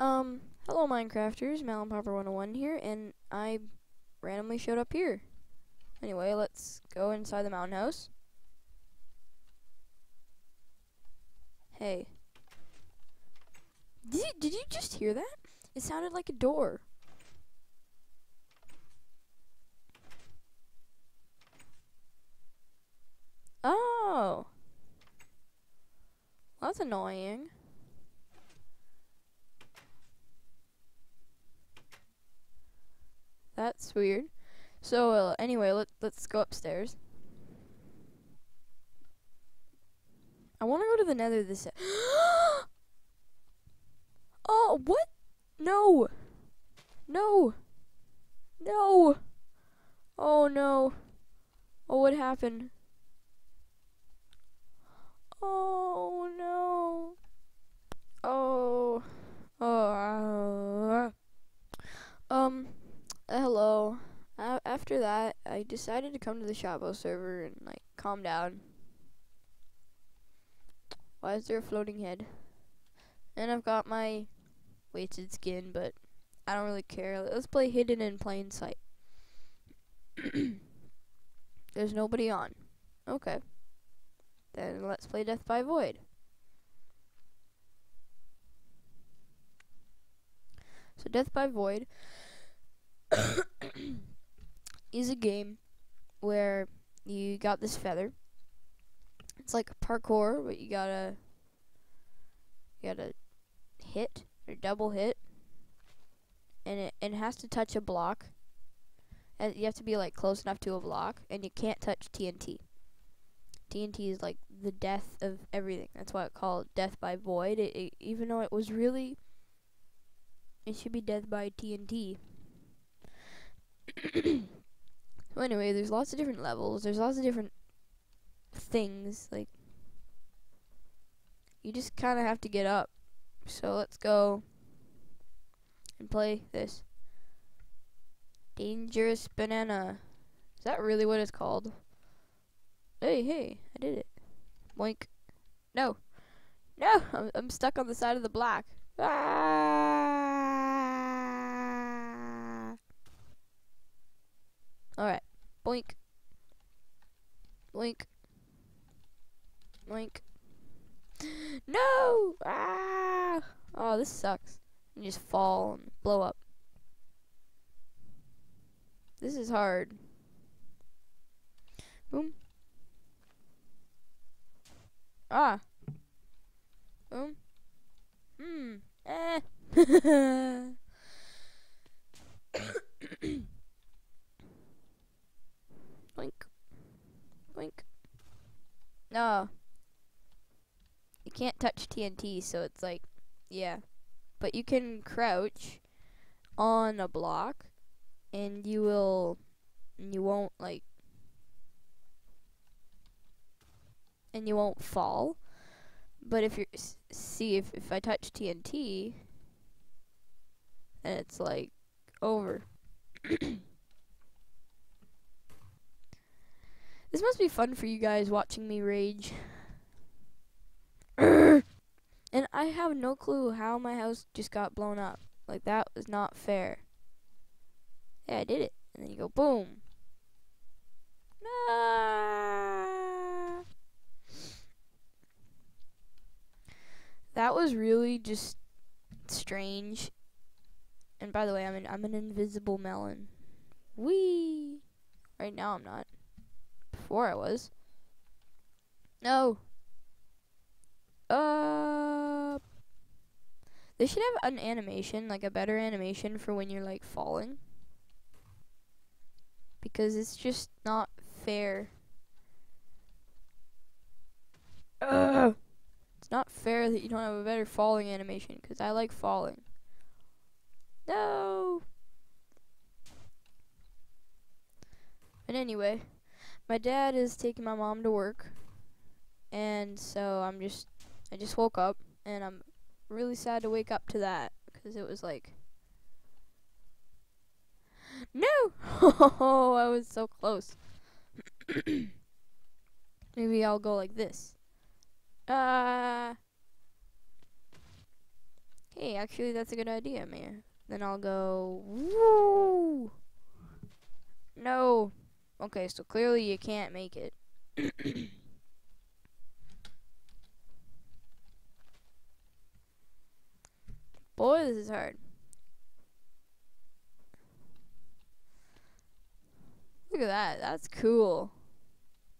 Um, hello Minecrafters, Malin Popper 101 here, and I randomly showed up here. Anyway, let's go inside the mountain house. Hey. Did you, did you just hear that? It sounded like a door. Oh. That's annoying. That's weird. So uh, anyway, let let's go upstairs. I want to go to the Nether this. oh, what? No. No. No. Oh no. Oh, what happened? Oh no. Oh. Oh. Uh, um. Uh, hello. Uh, after that, I decided to come to the Shotbow server and like calm down. Why is there a floating head? And I've got my weighted skin, but I don't really care. Let's play hidden in plain sight. There's nobody on. Okay. Then let's play Death by Void. So Death by Void is a game where you got this feather. It's like parkour, but you gotta you gotta hit or double hit, and it and it has to touch a block. And you have to be like close enough to a block, and you can't touch TNT. TNT is like the death of everything. That's why it's called Death by Void. It, it, even though it was really, it should be Death by TNT. so anyway, there's lots of different levels. There's lots of different things. Like you just kind of have to get up. So let's go and play this. Dangerous banana. Is that really what it's called? Hey, hey, I did it. Boink. No. No, I'm, I'm stuck on the side of the block. Ah! Alright. Boink. Boink. Boink. No! Ah! Oh, this sucks. You just fall and blow up. This is hard. Boom. Ah. Boom. Hmm. Eh. Boink. Boink. No. You can't touch TNT, so it's like, yeah. But you can crouch on a block, and you will, you won't like, and you won't fall. But if you see if if I touch TNT, then it's like over. this must be fun for you guys watching me rage. and I have no clue how my house just got blown up. Like that was not fair. Yeah, I did it. And then you go boom. Ah. That was really just strange. And by the way, I'm an I'm an invisible melon. Wee. Right now I'm not. I was. No. Uh. They should have an animation, like a better animation for when you're like falling. Because it's just not fair. Ugh. It's not fair that you don't have a better falling animation, because I like falling. No! But anyway, my dad is taking my mom to work, and so I'm just, I just woke up, and I'm really sad to wake up to that, because it was like, no! Oh, I was so close. Maybe I'll go like this. Uh. hey, actually, that's a good idea, man. Then I'll go, woo! No. Okay, so clearly you can't make it. Boy, this is hard. Look at that. That's cool.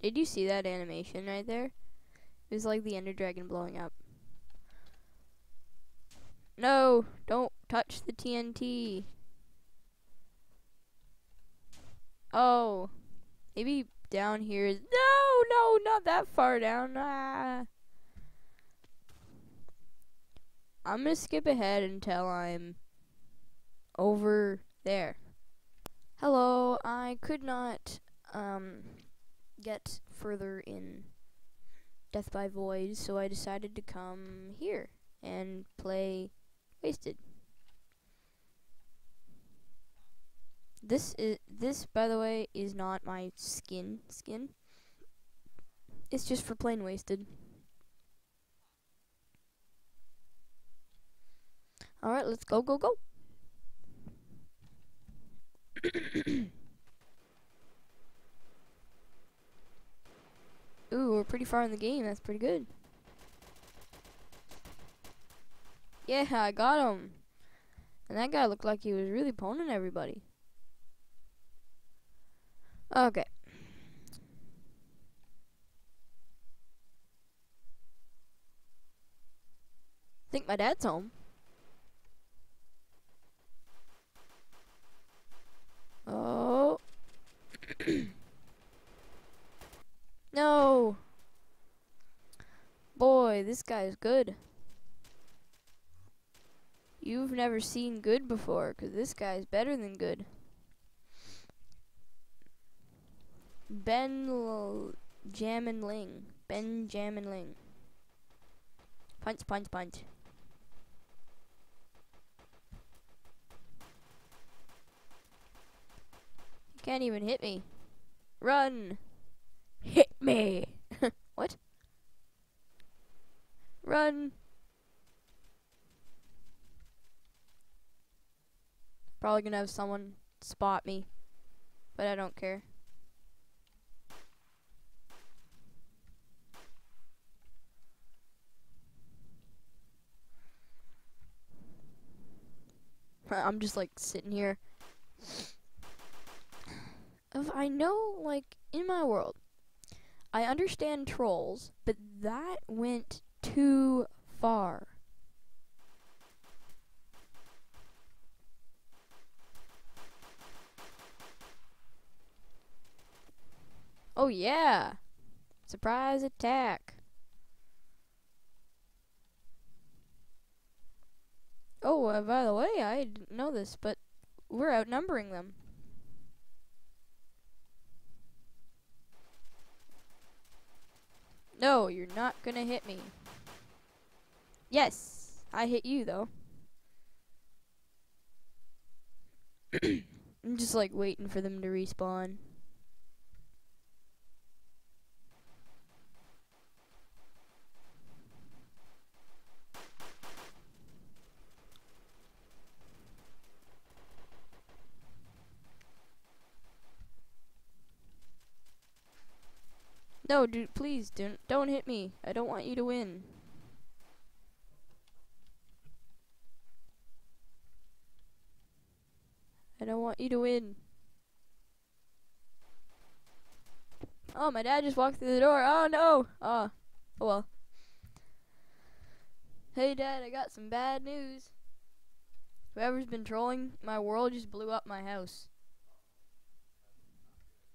Did you see that animation right there? It was like the Ender Dragon blowing up. No, don't touch the TNT. Oh, maybe down here is, no, no, not that far down. Ah. I'm gonna skip ahead until I'm over there. Hello, I could not um, get further in Death by Void, so I decided to come here and play Wasted. This is this by the way is not my skin skin. It's just for plain wasted. Alright, let's go go go. Ooh, we're pretty far in the game. That's pretty good. Yeah, I got him. And that guy looked like he was really poning everybody. Okay. think my dad's home. Oh. no. Boy, this guy's good. You've never seen good before, because this guy's better than good. Ben L Jammin Ling. Ben Jammin Ling. Punch, punch, punch. You can't even hit me. Run! Hit me! what? Run! Probably gonna have someone spot me. But I don't care. I'm just like sitting here. If I know, like, in my world, I understand trolls, but that went too far. Oh yeah! Surprise attack! Oh, uh, by the way, I didn't know this, but we're outnumbering them. No, you're not gonna hit me. Yes, I hit you though. I'm just like waiting for them to respawn. No, dude, please don't don't hit me. I don't want you to win. I don't want you to win. Oh, my dad just walked through the door. Oh no. Oh. Oh well. Hey dad, I got some bad news. Whoever's been trolling my world just blew up my house.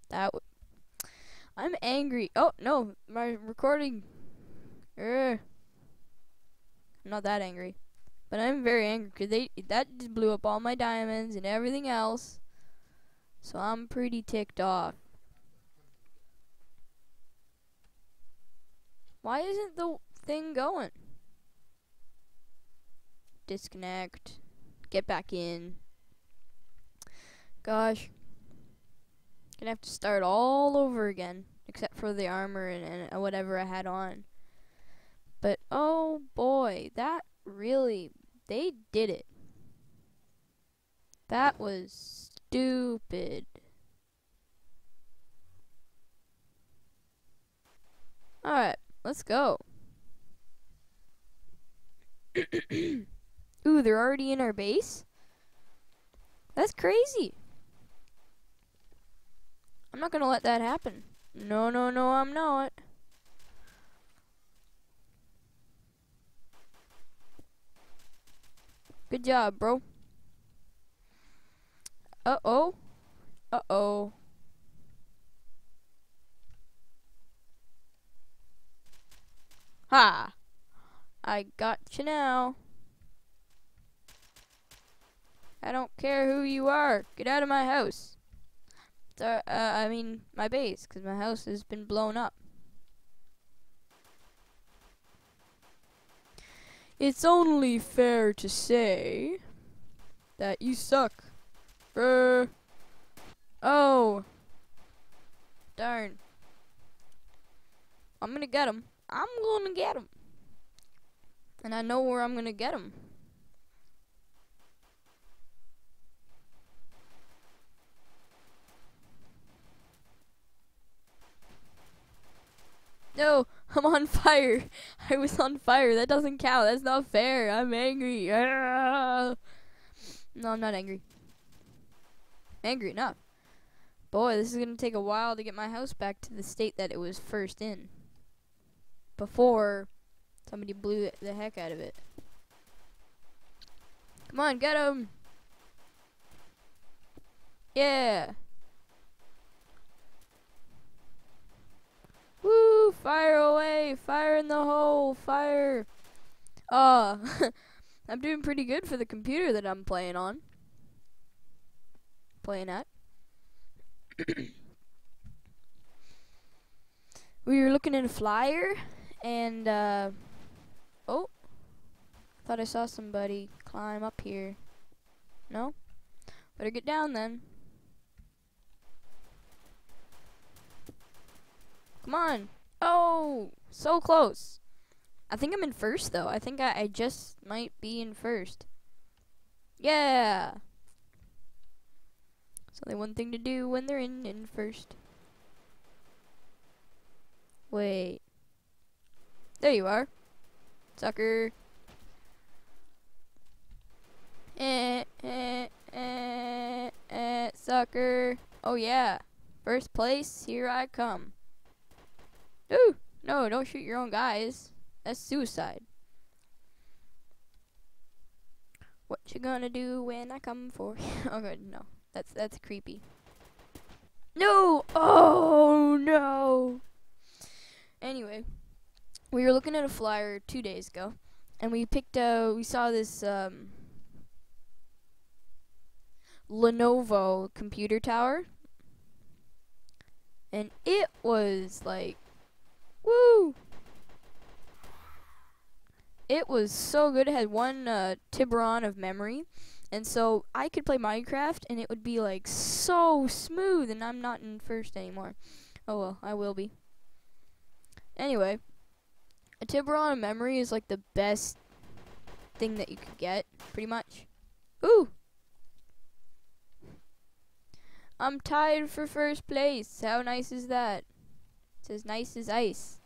That I'm angry. Oh, no. My recording. Urgh. I'm not that angry. But I'm very angry because they that just blew up all my diamonds and everything else. So I'm pretty ticked off. Why isn't the thing going? Disconnect. Get back in. Gosh. Gonna have to start all over again, except for the armor and, and uh, whatever I had on. But oh boy, that really They did it. That was stupid. Alright, let's go. Ooh, they're already in our base? That's crazy. I'm not gonna let that happen. No, no, no, I'm not. Good job, bro. Uh-oh. Uh-oh. Ha! I got you now. I don't care who you are. Get out of my house. Uh, I mean, my base, because my house has been blown up. It's only fair to say that you suck. Brr. Oh. Darn. I'm gonna get him. I'm gonna get him. And I know where I'm gonna get him. No, I'm on fire. I was on fire. That doesn't count. That's not fair. I'm angry. Ah. No, I'm not angry. Angry enough. Boy, this is going to take a while to get my house back to the state that it was first in. Before somebody blew the heck out of it. Come on, get him! Yeah! Fire away! Fire in the hole! Fire! Uh, I'm doing pretty good for the computer that I'm playing on. Playing at. we were looking at a flyer, and, uh, oh, thought I saw somebody climb up here. No? Better get down then. Come on. Oh, so close. I think I'm in first, though. I think I, I just might be in first. Yeah. It's only one thing to do when they're in, in first. Wait. There you are. Sucker. Eh, eh, eh, eh, sucker. Oh yeah. First place, here I come. Ooh, no, don't shoot your own guys. That's suicide. What you gonna do when I come for you? oh good, no. That's that's creepy. No! Oh no! Anyway, we were looking at a flyer two days ago, and we picked we saw this um Lenovo computer tower. And it was like Woo! It was so good. It had one uh, Tiburon of memory. And so I could play Minecraft and it would be like so smooth and I'm not in first anymore. Oh well, I will be. Anyway, a Tiburon of memory is like the best thing that you could get, pretty much. Ooh! I'm tied for first place. How nice is that? It's as nice as ice.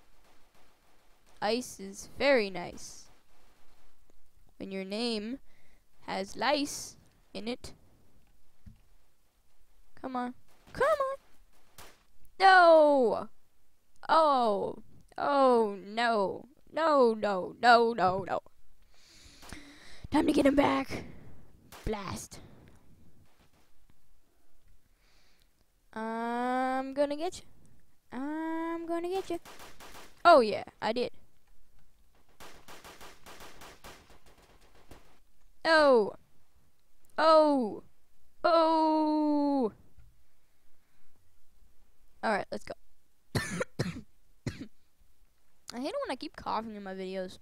Ice is very nice. When your name has lice in it. Come on. Come on. No! Oh. Oh, no. No, no, no, no, no. Time to get him back. Blast. I'm gonna get you. I'm gonna get you. Oh yeah, I did. Oh. Oh. Oh. Alright, let's go. I hate it when I keep coughing in my videos.